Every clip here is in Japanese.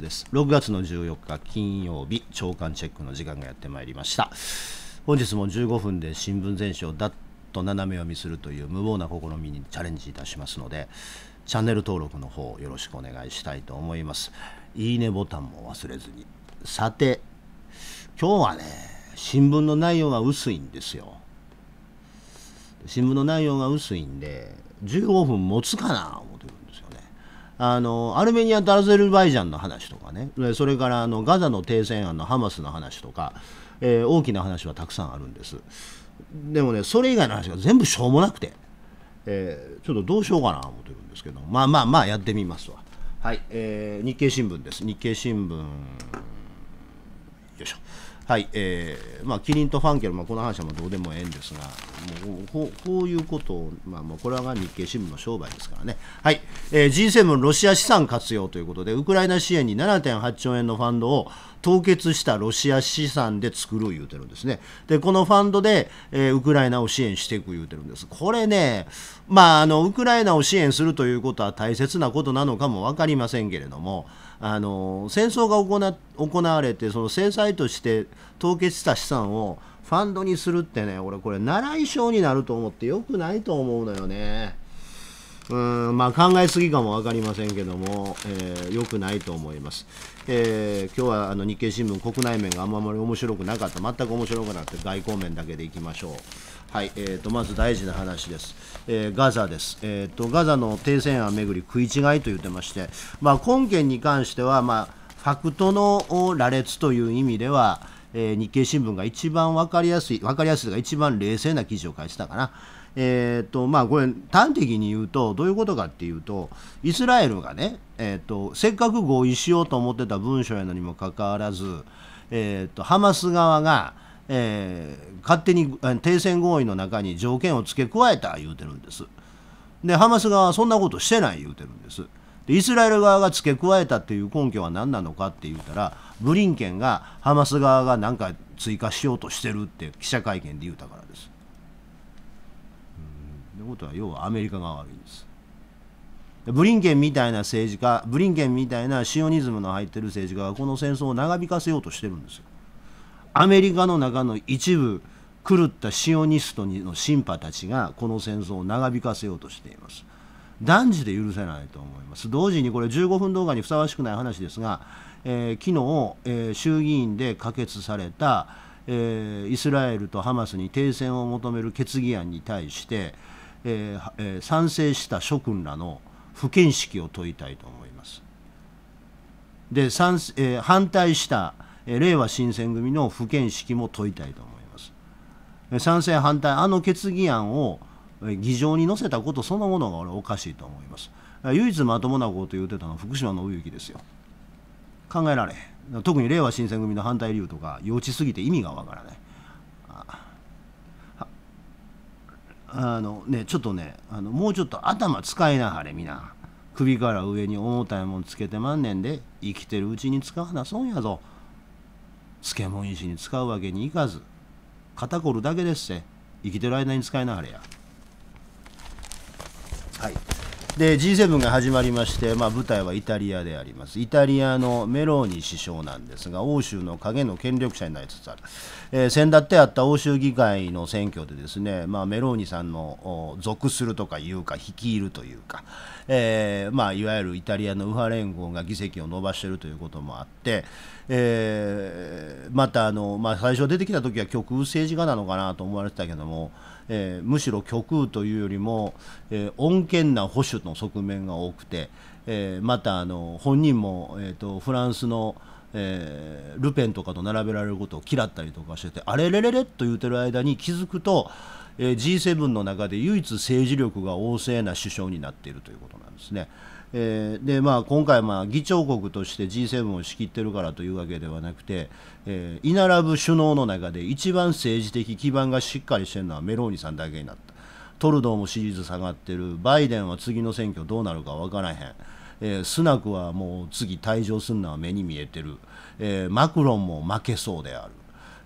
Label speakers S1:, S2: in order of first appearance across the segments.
S1: です。6月の14日金曜日朝刊チェックの時間がやってまいりました。本日も15分で新聞全紙をだっと斜め読みするという無謀な試みにチャレンジいたしますのでチャンネル登録の方よろしくお願いしたいと思います。いいねボタンも忘れずに。さて今日はね新聞の内容が薄いんですよ。新聞の内容が薄いんで15分持つかな思ってるんですよねあのアルメニアとアゼルバイジャンの話とかね。それからあのガザの停戦案のハマスの話とか、えー、大きな話はたくさんあるんです。でもねそれ以外の話が全部しょうもなくて、えー、ちょっとどうしようかなと思ってるんですけど。まあまあまあやってみますわ。はい、えー、日経新聞です。日経新聞。よいしょ。はい、えー、まあ、キリンとファンケル、まあ、この話はどうでもええんですが、もうこうこういうことを、まあ、もうこれは日経新聞の商売ですからね、はいえー、G7 ロシア資産活用ということで、ウクライナ支援に7.8兆円のファンドを凍結したロシア資産で作る言うてるんですね。で、このファンドで、えー、ウクライナを支援していく言うてるんです。これね、まあ、あのウクライナを支援するということは大切なことなのかも分かりませんけれども、あの戦争が行われてその制裁として凍結した資産をファンドにするってね俺これ習い性になると思ってよくないと思うのよね。うんまあ考えすぎかも分かりませんけども、えー、よくないと思います。えー、今日はあの日経新聞国内面があんまり面白くなかった全く面白くなって外交面だけでいきましょう。はい、えーと、まず大事な話です、えー、ガザです、えーと、ガザの停戦案めぐり食い違いと言ってまして、まあ、根拠に関しては、まあ、ファクトの羅列という意味では、えー、日経新聞が一番分かりやすい、分かりやすいが一番冷静な記事を書いてたかな。えーとまあ、これ端的に言うとどういうことかっていうとイスラエルがね、えーと、せっかく合意しようと思ってた文書やのにもかかわらず、えーとハマス側がえー、勝手に停戦合意の中に条件を付け加えた言うてるんです。で、ハマス側はそんなことしてない言うてるんです。でイスラエル側が付け加えたっていう根拠は何なのかって言ったら、ブリンケンがハマス側が何か追加しようとしてるって記者会見で言うたからです。ということは、要はアメリカが悪いんです。ブリンケンみたいな政治家、ブリンケンみたいなシオニズムの入ってる政治家がこの戦争を長引かせようとしてるんですよ。アメリカの中の一部狂ったシオニストのシンパたちがこの戦争を長引かせようとしています断じて許せないと思います同時にこれ15分動画にふさわしくない話ですが、えー、昨日、えー、衆議院で可決された、えー、イスラエルとハマスに停戦を求める決議案に対して、えーえー、賛成した諸君らの不見識を問いたいと思います。で賛、えー、反対した令和新選組の不見識も問いたいと思います。賛成反対あの決議案を議場に載せたことそのものが俺おかしいと思います。唯一まともなこと言うてたのは福島信之ですよ。考えられへん。特に令和新選組の反対理由とか幼稚すぎて意味がわからない。あのねちょっとねあのもうちょっと頭使いなはれ皆首から上に重たいもんつけてまんねんで生きてるうちに使わな損やぞ。漬物石に使うわけにいかず。肩こるだけですせ。生きてる間に使いなはれや。で G7 が始まりまして、まあ、舞台はイタリアであります。イタリアのメローニ首相なんですが欧州の影の権力者になりつつある、えー、先だってあった欧州議会の選挙でですね、まあ、メローニさんの属するとかいうか率いるというか、えーまあ、いわゆるイタリアの右派連合が議席を伸ばしているということもあって、えー、またあの、まあ、最初出てきた時は極右政治家なのかなと思われてたけどもえー、むしろ極右というよりも、えー、穏健な保守の側面が多くて、えー、またあの本人も、えーと、フランスの、え、ルペンとかと並べられることを嫌ったりとかしててあれれれれと言うてる間に気づくと、え、G7 の中で唯一政治力が旺盛な首相になっているということなんですね。えー、でまあ、今回、まあ、議長国として G7 を仕切ってるからというわけではなくて、えー、居並ぶ首脳の中で一番政治的基盤がしっかりしているのはメローニさんだけになった。トルドーも支持率下がってる、バイデンは次の選挙どうなるか分からへん、えー、スナクはもう次退場するのは目に見えてる、えー、マクロンも負けそうである、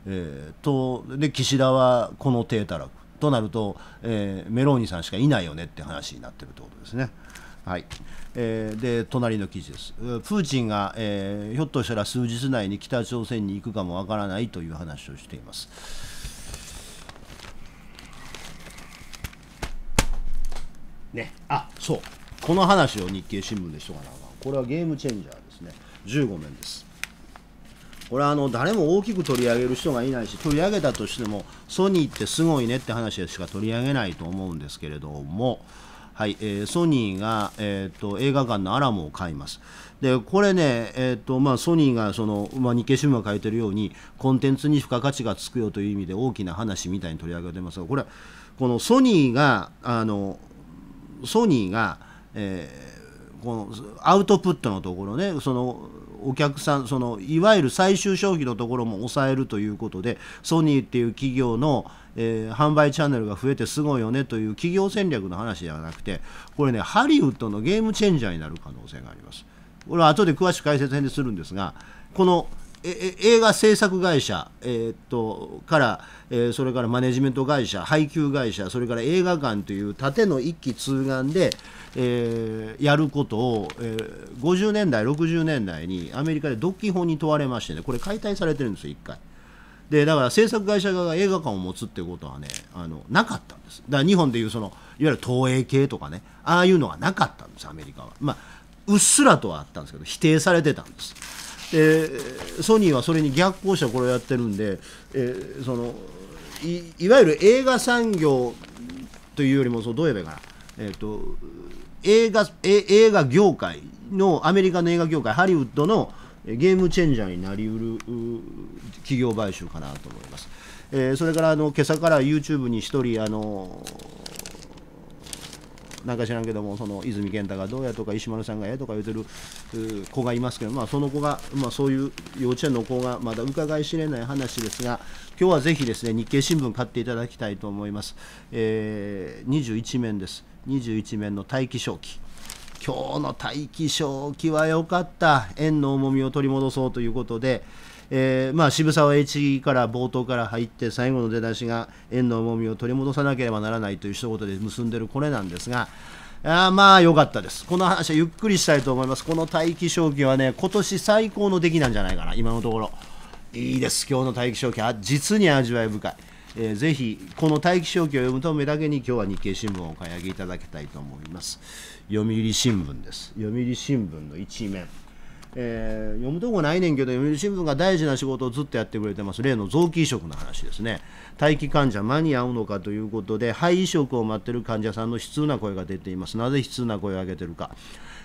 S1: えー、とで岸田はこの低たらく。となると、えー、メローニさんしかいないよねって話になってるってことですね。はい。えー、で隣の記事です、プーチンが、えー、ひょっとしたら数日内に北朝鮮に行くかもわからないという話をしています。ね、あ。そう。この話を日経新聞でしとかなこれはゲームチェンジャーですね。15面です。これはあの誰も大きく取り上げる人がいないし取り上げたとしてもソニーってすごいねって話でしか取り上げないと思うんですけれども、はいえー、ソニーが、えーと、映画館のアラモを買います。でこれね、えーとまあ、ソニーがその、まあ、日経新聞が書いてるようにコンテンツに付加価値がつくよという意味で大きな話みたいに取り上げてますがこれこのソニーがあのソニーが、えー、このアウトプットのところねそのお客さんそのいわゆる最終消費のところも抑えるということでソニーっていう企業の、えー、販売チャンネルが増えてすごいよねという企業戦略の話ではなくてこれねハリウッドのゲームチェンジャーになる可能性があります。これは後で詳しく解説編でするんですがこの映画制作会社、えー、っとから、えー、それからマネジメント会社配給会社それから映画館という縦の一気通眼で、えー、やることを、えー、50年代60年代にアメリカで独禁法に問われましてねこれ解体されてるんですよ1回。でだから制作会社側が映画館を持つっていうことはねあのなかったんです。だから日本でいうそのいわゆる東映系とかねああいうのがなかったんですアメリカは。まあうっすらとはあったんですけど否定されてたんです。でソニーはそれに逆行してこれをやってるんで、えー、そのいいわゆる映画産業というよりもそうどう言えばいいかな、えーと、映画え映画業界のアメリカの映画業界ハリウッドのゲームチェンジャーになりうる企業買収かなと思います。えー、それからあの今朝から YouTube に1人あのなんか知らんけどもその泉健太がどうやとか石丸さんがええとか言うてる子がいますけど、まあ、その子が、まあ、そういう幼稚園の子がまだ伺い知れない話ですが今日はぜひですね日経新聞買っていただきたいと思います、えー、21面です。21面の待機正気。今日の待機正気は良かった。円の重みを取り戻そうということで、えー、まあ、渋沢栄一から冒頭から入って最後の出だしが円の重みを取り戻さなければならないという一言で結んでるこれなんですがあまあ良かったです。この話はゆっくりしたいと思います。この待機正気はね今年最高の出来なんじゃないかな。今のところ。いいです。今日の待機正気実に味わい深い。えー、ぜひこの待機正気を読むためだけに今日は日経新聞をお買い上げいただきたいと思います。読売新聞です。読売新聞の一面。えー、読むとこないねんけど読売新聞が大事な仕事をずっとやってくれてます。例の臓器移植の話ですね。待機患者間に合うのかということで肺移植を待ってる患者さんの悲痛な声が出ています。なぜ悲痛な声を上げてるか、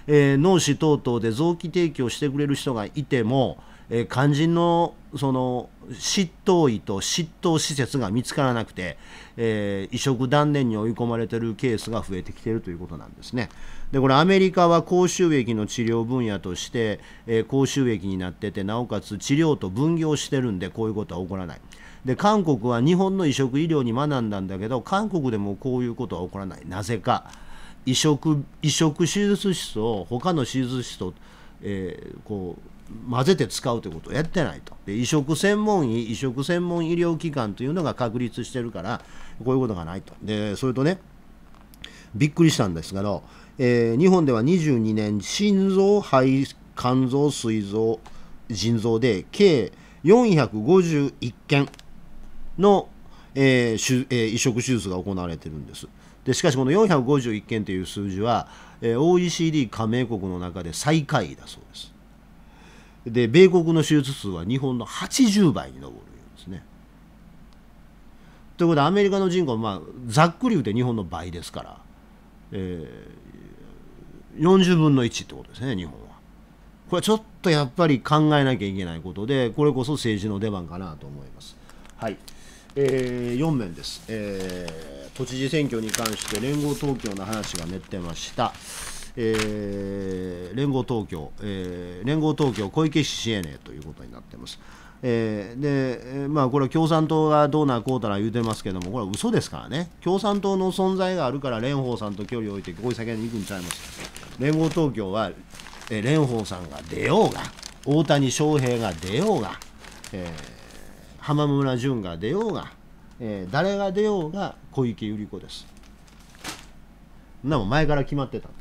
S1: えー、脳死等々で臓器提供してくれる人がいてもえー、肝心のその執刀医と執刀施設が見つからなくて、えー、移植断念に追い込まれているケースが増えてきているということなんですね。でこれアメリカは高収益の治療分野として、えー、高収益になっててなおかつ治療と分業してるんでこういうことは起こらない。で韓国は日本の移植医療に学んだんだけど韓国でもこういうことは起こらない。なぜか移植移植手術室を他の手術室と、えー、こう混ぜて使うということをやってないと。で移植専門医移植専門医療機関というのが確立してるからこういうことがないと。でそれとねびっくりしたんですけど、えー、日本では22年心臓肺肝臓膵臓腎臓で計451件の、えーえー、移植手術が行われてるんです。でしかしこの451件という数字は、えー、OECD 加盟国の中で最下位だそうです。で米国の手術数は日本の80倍に上るんですね。ということでアメリカの人口は、まあ、ざっくり言うて日本の倍ですから、えー、40分の1ってことですね日本は。これはちょっとやっぱり考えなきゃいけないことでこれこそ政治の出番かなと思います。はい、えー、4面です、えー、都知事選挙に関して連合東京の話が出てました。えー、連合東京、えー、連合東京小池氏支援ねということになっています。えー、で、まあ、これは共産党がどうなこうたら言うてますけども、これは嘘ですからね、共産党の存在があるから蓮舫さんと距離を置いて、こういう酒に行くんちゃいます。連合東京は、えー、蓮舫さんが出ようが、大谷翔平が出ようが、えー、浜村淳が出ようが、えー、誰が出ようが小池百合子です。なも前から決まってたんです。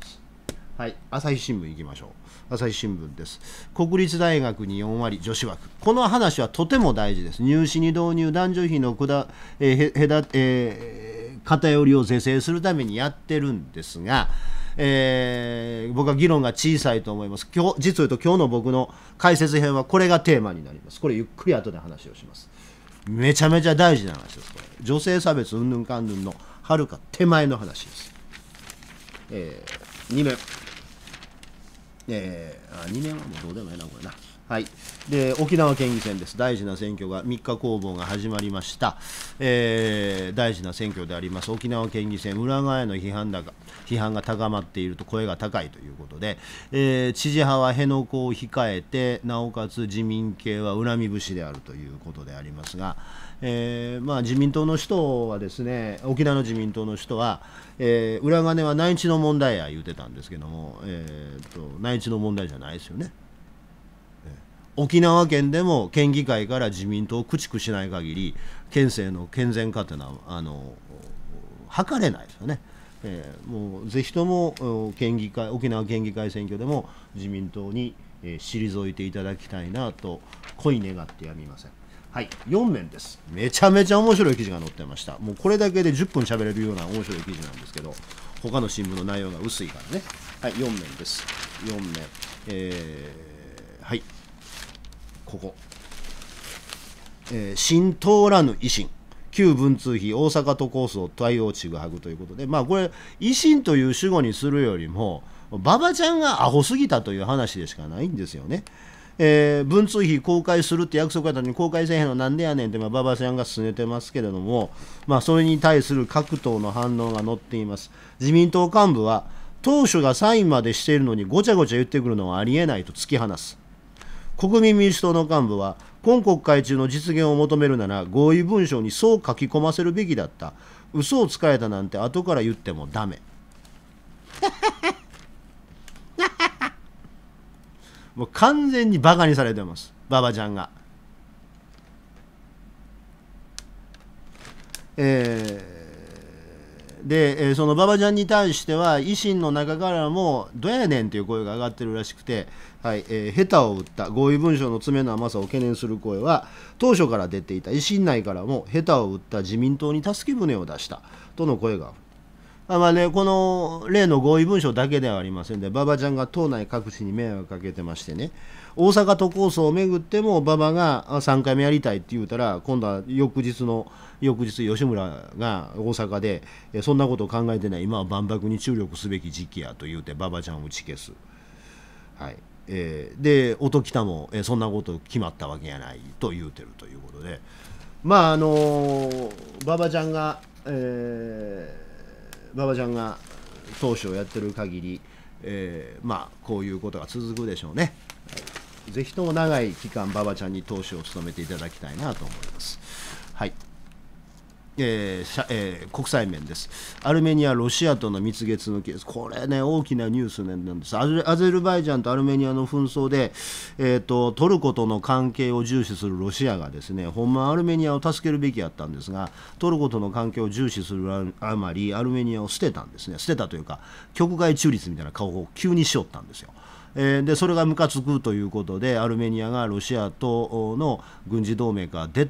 S1: はい。朝日新聞いきましょう。朝日新聞です。国立大学に4割女子枠。この話はとても大事です。入試に導入男女比のくだ、えー、だ、えー、偏りを是正するためにやってるんですがえー、僕は議論が小さいと思います。今日実を言うと今日の僕の解説編はこれがテーマになります。これゆっくり後で話をします。めちゃめちゃ大事な話です。これ。女性差別うんぬんかんぬんのはるか手前の話です、えー、2面。えー、あ2年はもうどうでもええなこれな。はい、で沖縄県議選です、大事な選挙が3日攻防が始まりました、えー、大事な選挙であります。沖縄県議選、裏側への批判だが批判が高まっていると声が高いということで、えー、知事派は辺野古を控えて、なおかつ自民系は恨み節であるということでありますが、えーまあ、自民党の人はですね沖縄の自民党の人は、えー、裏金は内地の問題や言うてたんですけども、えーと内地の問題じゃないですよね。沖縄県でも県議会から自民党を駆逐しない限り県政の健全化というのはあの測れないですよね。えー、もうぜひとも県議会沖縄県議会選挙でも自民党に、えー、退いていただきたいなと恋願ってやみません。はい、4面です。めちゃめちゃ面白い記事が載ってました。もうこれだけで10分喋れるような面白い記事なんですけど、他の新聞の内容が薄いからね。はい、4面です。4面。えー、はい。ここ、えー、新通らぬ維新。旧文通費大阪都構想対応ちぐはぐということで。まあこれ維新という主語にするよりも馬場ちゃんがアホすぎたという話でしかないんですよね。えー、文通費公開するって約束やったのに公開せえへんのなんでやねんって馬場ちゃんが進めてますけれども、まあ、それに対する各党の反応が載っています。自民党幹部は当初がサインまでしているのにごちゃごちゃ言ってくるのはありえないと突き放す。国民民主党の幹部は今国会中の実現を求めるなら合意文書にそう書き込ませるべきだった。嘘をつかれたなんて後から言ってもダメ。もう完全にバカにされてます。馬場ちゃんが。えーで、えー、その馬場ちゃんに対しては維新の中からもどやねんという声が上がってるらしくて、はいえー、下手を打った合意文書の詰めの甘さを懸念する声は当初から出ていた維新内からも下手を打った自民党に助け舟を出したとの声があまあね、この例の合意文書だけではありませんで、馬場ちゃんが党内各地に迷惑かけてましてね、大阪都構想をめぐっても馬場が3回目やりたいって言うたら今度は翌日の翌日吉村が大阪でそんなことを考えてない今は万博に注力すべき時期やと言うて馬場ちゃんを打ち消す。はいえー、で音喜多も、えそんなこと決まったわけやないと言うてるということでまああの馬場ちゃんが、えー、馬場ちゃんが党首をやってる限り、えー、まあこういうことが続くでしょうね。ぜひとも長い期間、馬場ちゃんに党首を務めていただきたいなと思います。はいえーえー、国際面です。アルメニア、ロシアとの蜜月のケース、これね、大きなニュースなんです。アゼルバイジャンとアルメニアの紛争で、えーと、トルコとの関係を重視するロシアがですね、ほんまアルメニアを助けるべきやったんですが、トルコとの関係を重視するあまり、アルメニアを捨てたんですね、捨てたというか、局外中立みたいな顔を急にしよったんですよ。えー、でそれがムカつくということでアルメニアがロシアとの軍事同盟から脱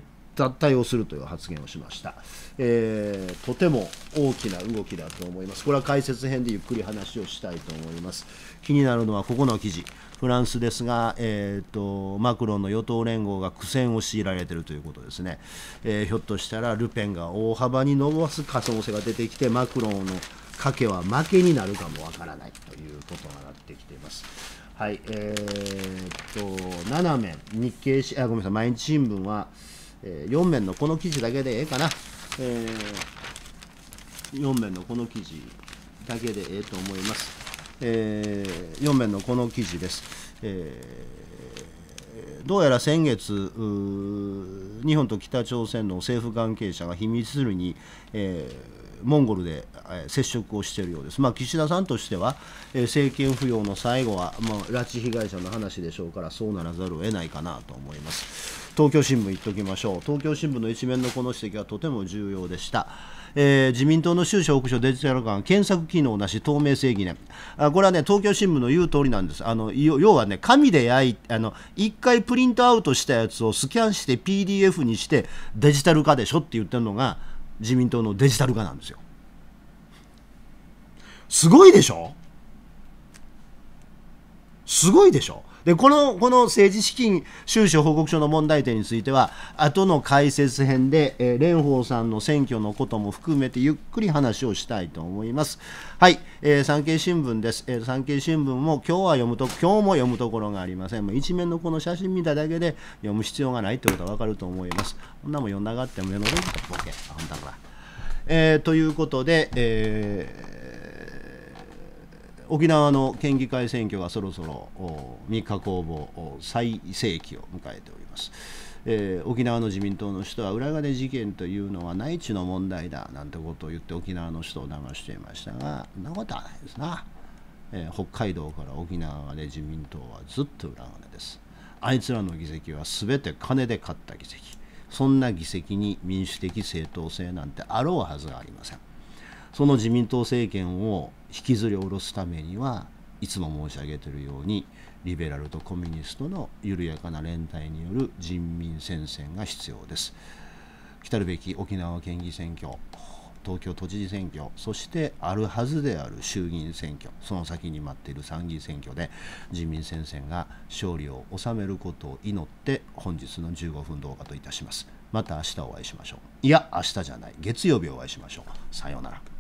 S1: 退をするという発言をしました、えー、とても大きな動きだと思います。これは解説編でゆっくり話をしたいと思います。気になるのはここの記事。フランスですが、えーと、マクロンの与党連合が苦戦を強いられているということですね、えー、ひょっとしたらルペンが大幅に伸ばす可能性が出てきてマクロンの賭けは負けになるかもわからないということがなってきています。はい、えー、っと7面日経あごめんなさい。毎日新聞は、えー、4面のこの記事だけでええかな、えー、4面のこの記事だけでええと思います、えー、4面のこの記事です、えー、どうやら先月日本と北朝鮮の政府関係者が秘密裏に、えーモンゴルで、え接触をしているようです、まあ、岸田さんとしては、え政権浮揚の最後は、まあ、拉致被害者の話でしょうから、そうならざるを得ないかなと思います。東京新聞言っておきましょう、東京新聞の一面のこの指摘はとても重要でした。えー、自民党の収支報告書デジタル館検索機能なし透明性疑念あこれはね東京新聞の言う通りなんですあの要はね紙で焼いあの1回プリントアウトしたやつをスキャンして PDF にしてデジタル化でしょって言ってるのが自民党のデジタル化なんですよ。すごいでしょ？すごいでしょ？でこのこの政治資金収支報告書の問題点については後の解説編で、えー、蓮舫さんの選挙のことも含めてゆっくり話をしたいと思います。はい、えー、産経新聞です、えー、産経新聞も今日は読むと今日も読むところがありません。もう一面のこの写真見ただけで読む必要がないということは分かると思います。こんなもん読んだがっても目の上にボケ。ほんだ。から、えー、ということで、えー沖縄の県議会選挙がそろそろ3日公募最盛期を迎えております。えー、沖縄の自民党の人は裏金事件というのは内地の問題だなんてことを言って沖縄の人を流していましたがそんなことはないですな、えー、北海道から沖縄まで自民党はずっと裏金です。あいつらの議席は全て金で買った議席。そんな議席に民主的正当性なんてあろうはずがありません。その自民党政権を引きずり下ろすためにはいつも申し上げているようにリベラルとコミュニストの緩やかな連帯による人民戦線が必要です。来たるべき沖縄県議選挙東京都知事選挙そしてあるはずである衆議院選挙その先に待っている参議院選挙で人民戦線が勝利を収めることを祈って本日の15分動画といたします。また明日お会いしましょう。いや明日じゃない。月曜日お会いしましょう。さようなら。